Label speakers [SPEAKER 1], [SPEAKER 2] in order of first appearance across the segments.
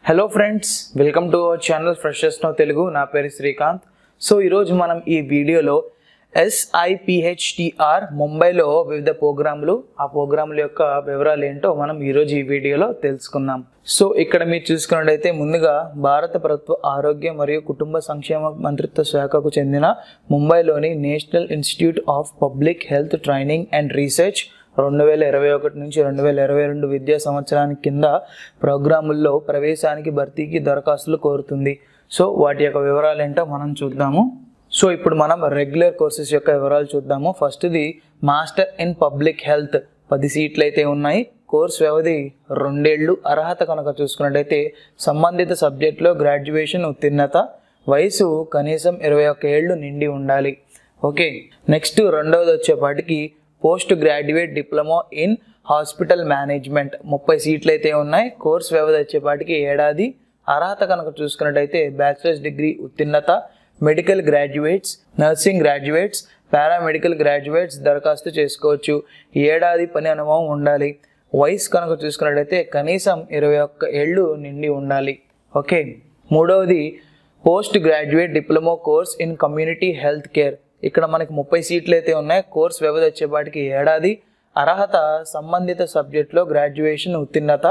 [SPEAKER 1] Hello friends welcome to our channel freshers know Telugu నా పేరు Srikanth. So ఈరోజు మనం ఈ వీడియోలో ఎస్ఐపిహెచ్టిఆర్ ముంబైలో వివిధ ప్రోగ్రాంలు ఆ ప్రోగ్రాంల యొక్క వివరాలు ఏంటో మనం ఈరోజు ఈ వీడియోలో తెలుసుకుందాం. సో ఇక్కడ మీరు చూసుకున్నట్టయితే ముందుగా భారత ప్రభుత్వ ఆరోగ్య మరియు కుటుంబ సంక్షేమ మంత్రిత్వ శాఖకు చెందిన ముంబైలోని national institute of public health training and research రెండు వేల ఇరవై ఒకటి నుంచి రెండు వేల ఇరవై రెండు విద్యా సంవత్సరానికి కింద ప్రోగ్రాముల్లో ప్రవేశానికి భర్తీకి దరఖాస్తులు కోరుతుంది. సో వాటి యొక్క వివరాలు ఏంటో మనం చూద్దాము. సో ఇప్పుడు మనం రెగ్యులర్ కోర్సెస్ యొక్క వివరాలు చూద్దాము. ఫస్ట్ది మాస్టర్ ఇన్ పబ్లిక్ హెల్త్. పది సీట్లు అయితే ఉన్నాయి. కోర్స్ వ్యవధి రెండేళ్ళు అర్హత కనుక చూసుకున్నట్టయితే సంబంధిత సబ్జెక్టులో గ్రాడ్యుయేషన్ ఉత్తీర్ణత వయసు కనీసం ఇరవై ఒక్క ఏళ్ళు నిండి ఉండాలి. ఓకే. నెక్స్ట్ రెండవది వచ్చేపాటికి post graduate diploma in hospital management. ముప్పై సీట్లు అయితే ఉన్నాయి. కోర్స్ వ్యవధి వచ్చేపాటికి ఏడాది. అర్హత కనుక చూసుకున్నట్టయితే బ్యాచిలర్స్ డిగ్రీ ఉత్తీర్ణత medical graduates nursing graduates paramedical graduates దరఖాస్తు చేసుకోవచ్చు. ఏడాది పని అనుభవం ఉండాలి. వయసు కనుక చూసుకున్నట్టయితే కనీసం ఇరవై ఒక్క ఏళ్ళు నిండి ఉండాలి. ఓకే. మూడవది post graduate diploma course in community health care. ఇక్కడ మనకి ముప్పై సీట్లు అయితే ఉన్నాయి. కోర్స్ వ్యవధి వచ్చేపాటికి ఏడాది. అర్హత సంబంధిత సబ్జెక్టులో గ్రాడ్యుయేషన్ ఉత్తీర్ణత.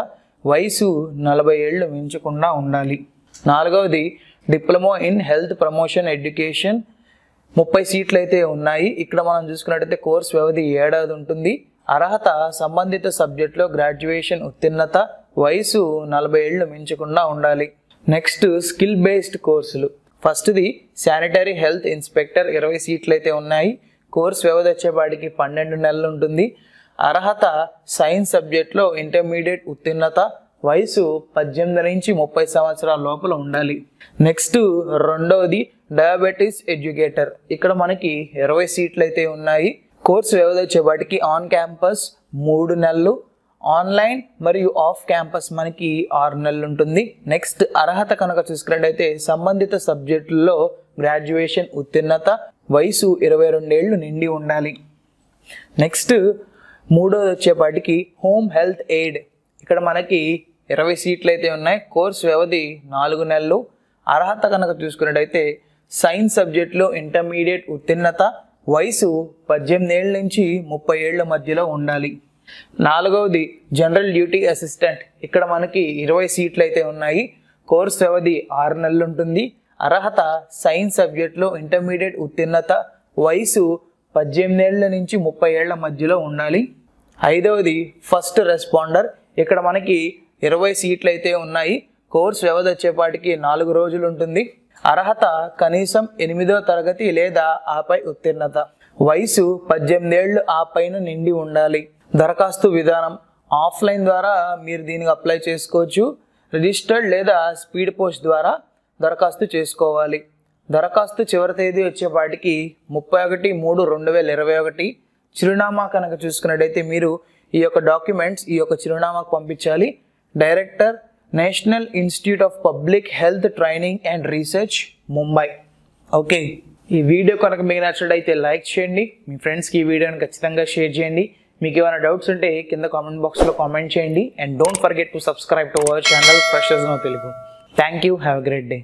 [SPEAKER 1] వయసు నలభై ఏళ్ళు మించకుండా ఉండాలి. నాలుగవది diploma in health promotion education. ముప్పై సీట్లు అయితే ఉన్నాయి. ఇక్కడ మనం చూసుకున్నట్టయితే కోర్స్ వ్యవధి ఏడాది ఉంటుంది. అర్హత సంబంధిత సబ్జెక్టులో గ్రాడ్యుయేషన్ ఉత్తీర్ణత. వయసు నలభై ఏళ్ళు మించకుండా ఉండాలి. నెక్స్ట్ స్కిల్ బేస్డ్ కోర్సులు. ఫస్ట్ది శానిటరీ హెల్త్ ఇన్స్పెక్టర్ ఇరవై సీట్లు అయితే ఉన్నాయి. కోర్స్ వ్యవధి వచ్చేపాటికి పన్నెండు నెలలు ఉంటుంది అర్హత సైన్స్ సబ్జెక్ట్లో ఇంటర్మీడియట్ ఉత్తీర్ణత వయసు పద్దెనిమిది నుంచి ముప్పై సంవత్సరాల లోపల ఉండాలి. నెక్స్ట్ రెండవది డయాబెటీస్ ఎడ్యుకేటర్. ఇక్కడ మనకి ఇరవై సీట్లు అయితే ఉన్నాయి. కోర్సు వ్యవధి వచ్చేపాటికి ఆన్ క్యాంపస్ మూడు నెలలు ఆన్లైన్ మరియు ఆఫ్ క్యాంపస్ మనకి ఆరు నెలలు ఉంటుంది. నెక్స్ట్ అర్హత కనుక చూసుకున్నట్టయితే సంబంధిత సబ్జెక్టుల్లో గ్రాడ్యుయేషన్ ఉత్తీర్ణత వయసు ఇరవై రెండేళ్ళు నిండి ఉండాలి. నెక్స్ట్ మూడోది వచ్చేపాటికి హోమ్ హెల్త్ ఎయిడ్ ఇక్కడ మనకి ఇరవై సీట్లు అయితే ఉన్నాయి. కోర్స్ వ్యవధి నాలుగు నెలలు. అర్హత కనుక చూసుకున్నట్టయితే సైన్స్ సబ్జెక్టులో ఇంటర్మీడియట్ ఉత్తీర్ణత వయసు పద్దెనిమిది ఏళ్ళ నుంచి ముప్పై ఏళ్ళ మధ్యలో ఉండాలి. నాలుగవది జనరల్ డ్యూటీ అసిస్టెంట్ ఇక్కడ మనకి ఇరవై సీట్లు అయితే ఉన్నాయి. కోర్స్ వ్యవధి ఆరు నెలలు ఉంటుంది అర్హత సైన్స్ సబ్జెక్ట్లో ఇంటర్మీడియట్ ఉత్తీర్ణత. వయసు పద్దెనిమిది ఏళ్ళ నుంచి ముప్పై ఏళ్ళ మధ్యలో ఉండాలి. ఐదవది ఫస్ట్ రెస్పాండర్ ఇక్కడ మనకి ఇరవై సీట్లు అయితే ఉన్నాయి. కోర్స్ వ్యవధి వచ్చేపాటికి నాలుగు రోజులు ఉంటుంది అర్హత కనీసం ఎనిమిదో తరగతి లేదా ఆపై ఉత్తీర్ణత. వయసు పద్దెనిమిది ఏళ్ళు ఆ పైన నిండి ఉండాలి. దరఖాస్తు విధానం ఆఫ్లైన్ ద్వారా మీరు దీనికి అప్లై చేసుకోవచ్చు. రిజిస్టర్డ్ లేదా స్పీడ్ పోస్ట్ ద్వారా దరఖాస్తు చేసుకోవాలి. దరఖాస్తు చివరి తేదీ వచ్చేపాటికి ముప్పై ఒకటి మూడు రెండు వేల ఇరవై ఒకటి చిరునామా కనుక చూసుకున్నట్టయితే మీరు ఈ యొక్క డాక్యుమెంట్స్ ఈ యొక్క చిరునామాకు పంపించాలి. Director national institute of public health training and research Mumbai. Okay. ఈ వీడియో కనుక మీకు నచ్చినట్టయితే లైక్ చేయండి. మీ ఫ్రెండ్స్కి ఈ వీడియోని ఖచ్చితంగా షేర్ చేయండి. మీకు ఏమైనా డౌట్స్ ఉంటే కింద కామెంట్ బాక్స్లో కామెంట్ చేయండి. And don't forget to subscribe to our channel freshers know Telugu thank you have great day